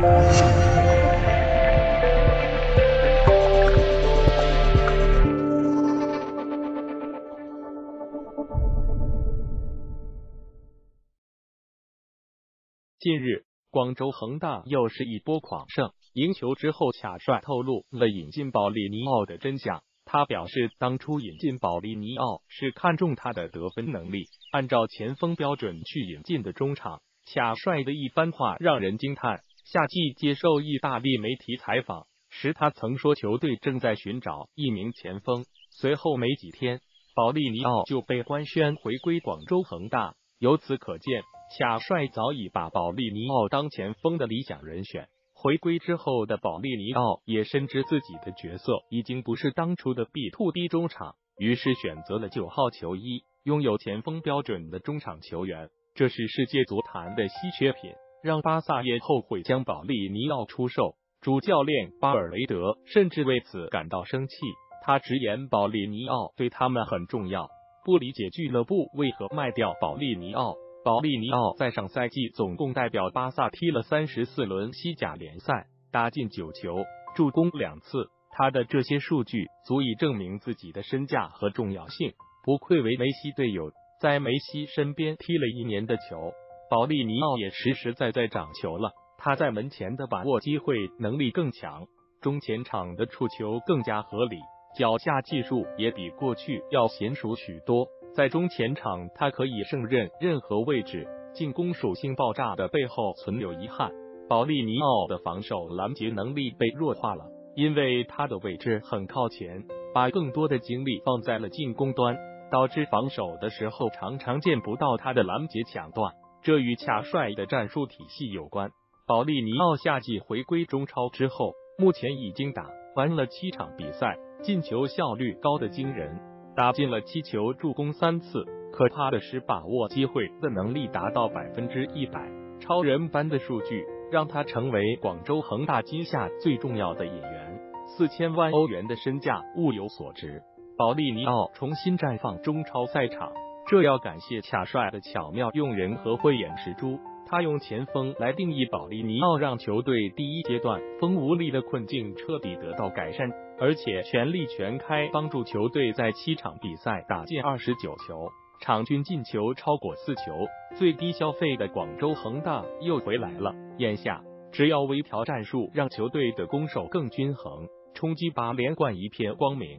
近日，广州恒大又是一波狂胜。赢球之后，卡帅透露了引进保利尼奥的真相。他表示，当初引进保利尼奥是看中他的得分能力，按照前锋标准去引进的中场。卡帅的一番话让人惊叹。夏季接受意大利媒体采访时，他曾说球队正在寻找一名前锋。随后没几天，保利尼奥就被官宣回归广州恒大。由此可见。卡帅早已把保利尼奥当前锋的理想人选。回归之后的保利尼奥也深知自己的角色已经不是当初的 B to B 中场，于是选择了九号球衣，拥有前锋标准的中场球员，这是世界足坛的稀缺品，让巴萨也后悔将保利尼奥出售。主教练巴尔雷德甚至为此感到生气，他直言保利尼奥对他们很重要，不理解俱乐部为何卖掉保利尼奥。保利尼奥在上赛季总共代表巴萨踢了三十四轮西甲联赛，打进九球，助攻两次。他的这些数据足以证明自己的身价和重要性。不愧为梅西队友，在梅西身边踢了一年的球，保利尼奥也实实在在长球了。他在门前的把握机会能力更强，中前场的触球更加合理，脚下技术也比过去要娴熟许多。在中前场，他可以胜任任何位置，进攻属性爆炸的背后存有遗憾。保利尼奥的防守拦截能力被弱化了，因为他的位置很靠前，把更多的精力放在了进攻端，导致防守的时候常常见不到他的拦截抢断。这与卡帅的战术体系有关。保利尼奥夏季回归中超之后，目前已经打完了七场比赛，进球效率高的惊人。打进了七球，助攻三次，可怕的是把握机会的能力达到百分之一百，超人般的数据让他成为广州恒大今夏最重要的引援。四千万欧元的身价物有所值，保利尼奥重新绽放中超赛场，这要感谢卡帅的巧妙用人和慧眼识珠。他用前锋来定义保利尼奥，让球队第一阶段锋无力的困境彻底得到改善，而且全力全开帮助球队在七场比赛打进二十九球，场均进球超过四球，最低消费的广州恒大又回来了。眼下只要微调战术，让球队的攻守更均衡，冲击八连冠一片光明。